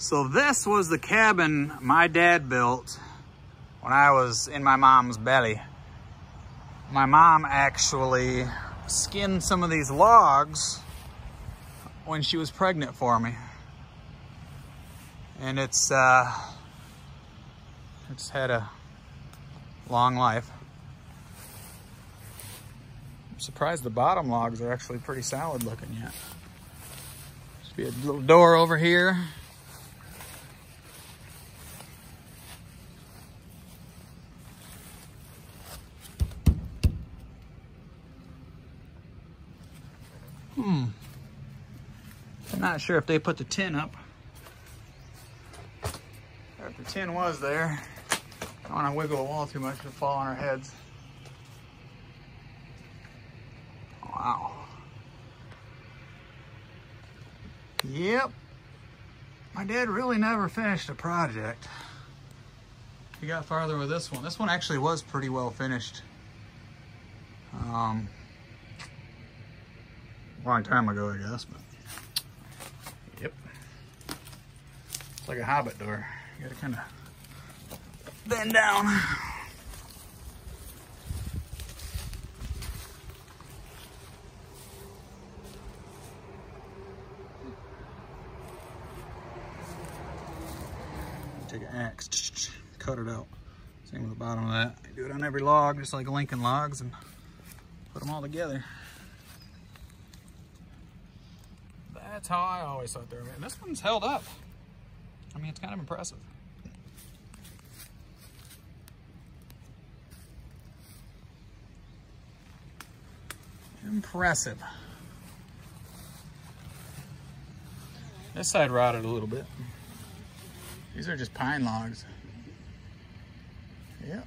So this was the cabin my dad built when I was in my mom's belly. My mom actually skinned some of these logs when she was pregnant for me. And it's, uh, it's had a long life. I'm surprised the bottom logs are actually pretty solid looking yet. Just be a little door over here. Hmm. I'm not sure if they put the tin up. Or If the tin was there, I don't want to wiggle the wall too much, it'll fall on our heads. Wow. Yep. My dad really never finished a project. He got farther with this one. This one actually was pretty well finished. Um, long time ago, I guess, but yep. It's like a hobbit door. You gotta kind of bend down. Take an axe, cut it out. Same with the bottom of that. Do it on every log, just like Lincoln logs, and put them all together. That's how I always thought they were made. This one's held up. I mean, it's kind of impressive. Impressive. This side rotted a little bit. These are just pine logs. Yep.